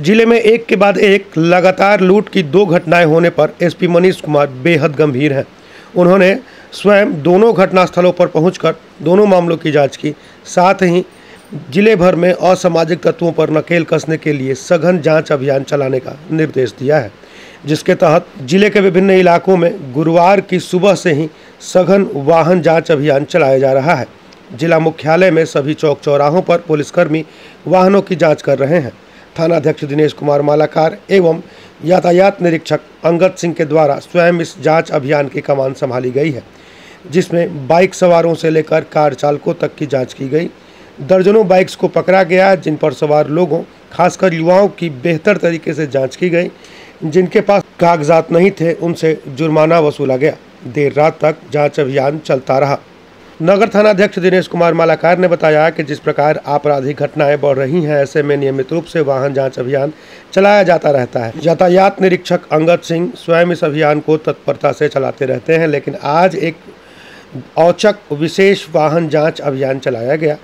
ज़िले में एक के बाद एक लगातार लूट की दो घटनाएँ होने पर एसपी मनीष कुमार बेहद गंभीर हैं। उन्होंने स्वयं दोनों घटनास्थलों पर पहुंचकर दोनों मामलों की जाँच की। साथ ही ज़िले भर में असामाजिक तत्वों पर नकेल कसने के लिए सघन जाँच अभियान चलाने का निर्देश दिया है, जिसके तहत ज़िले के विभिन्न इलाकों में गुरुवार की सुबह से ही सघन वाहन जाँच अभियान चलाया जा रहा है। जिला मुख्यालय में सभी चौक चौराहों पर पुलिसकर्मी वाहनों की जाँच कर रहे हैं। थानाध्यक्ष दिनेश कुमार मालाकार एवं यातायात निरीक्षक अंगद सिंह के द्वारा स्वयं इस जाँच अभियान की कमान संभाली गई है, जिसमें बाइक सवारों से लेकर कार चालकों तक की जाँच की गई। दर्जनों बाइक्स को पकड़ा गया, जिन पर सवार लोगों, खासकर युवाओं की बेहतर तरीके से जाँच की गई, जिनके पास कागजात नहीं थे, उनसे जुर्माना वसूला गया। देर रात तक जाँच अभियान चलता रहा। नगर थानाध्यक्ष दिनेश कुमार मालाकार ने बताया कि जिस प्रकार आपराधिक घटनाएँ बढ़ रही हैं, ऐसे में नियमित रूप से वाहन जाँच अभियान चलाया जाता रहता है। यातायात निरीक्षक अंगद सिंह स्वयं इस अभियान को तत्परता से चलाते रहते हैं, लेकिन आज एक औचक विशेष वाहन जाँच अभियान चलाया गया,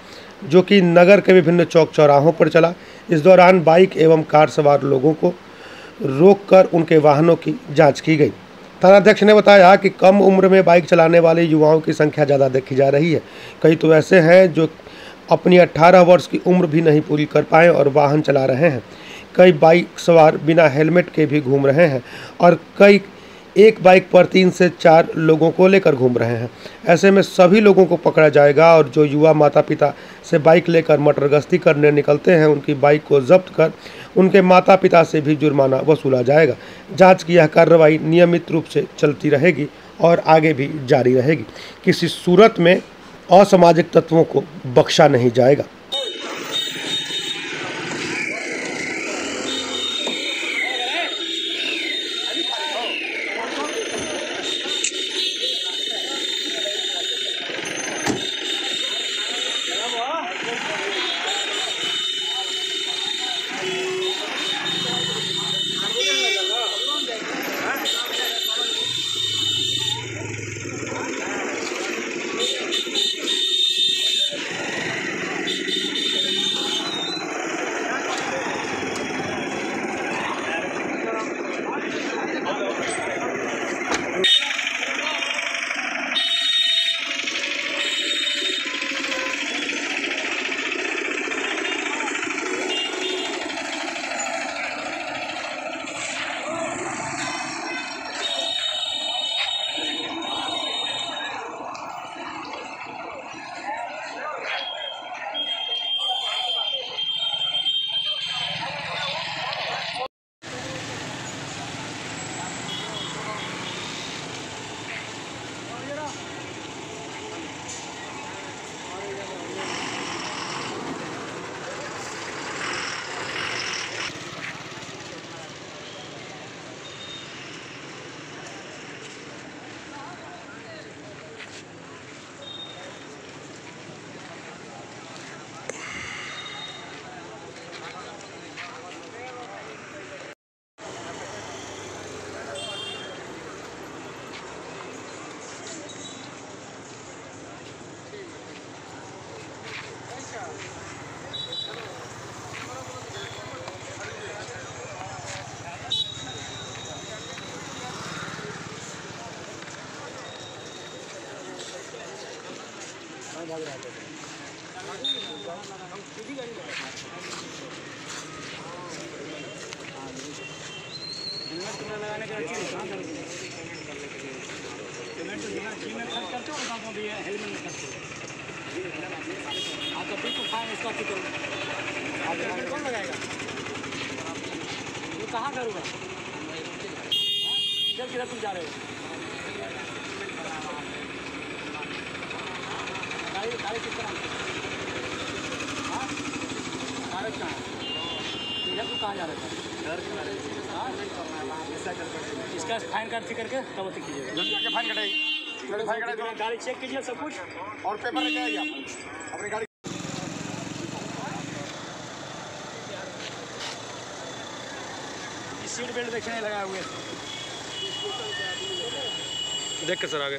जो कि नगर के विभिन्न चौक चौराहों पर चला। इस दौरान बाइक एवं कार सवार लोगों को रोककर उनके वाहनों की जाँच की गई। थानाध्यक्ष ने बताया कि कम उम्र में बाइक चलाने वाले युवाओं की संख्या ज़्यादा देखी जा रही है। कई तो ऐसे हैं जो अपनी 18 वर्ष की उम्र भी नहीं पूरी कर पाए और वाहन चला रहे हैं। कई बाइक सवार बिना हेलमेट के भी घूम रहे हैं और कई एक बाइक पर तीन से चार लोगों को लेकर घूम रहे हैं। ऐसे में सभी लोगों को पकड़ा जाएगा और जो युवा माता पिता से बाइक लेकर मटर गश्ती करने निकलते हैं, उनकी बाइक को जब्त कर उनके माता पिता से भी जुर्माना वसूला जाएगा। जाँच की यह कार्रवाई नियमित रूप से चलती रहेगी और आगे भी जारी रहेगी। किसी सूरत में असामाजिक तत्वों को बख्शा नहीं जाएगा। आपका बिल्कुल फाइन इसका टिकट आप हेलमेट कौन लगाएगा ये कहाँ करूँगा जब किधर तुम जा रहे हो गाड़ी गाड़ी किस तरह हाँ कागज़ कहाँ है? इधर कहाँ जा रहा था? हाँ? इसका फाइन कार्ड थी करके तब अति कीजिएगा। फाइन कटाई गाड़ी चेक कीजिए सब कुछ। और पेपर लेके आइए आप। अपनी गाड़ी सीट बेल्ट देखने नहीं लगाए हुए। देख के सर आगे।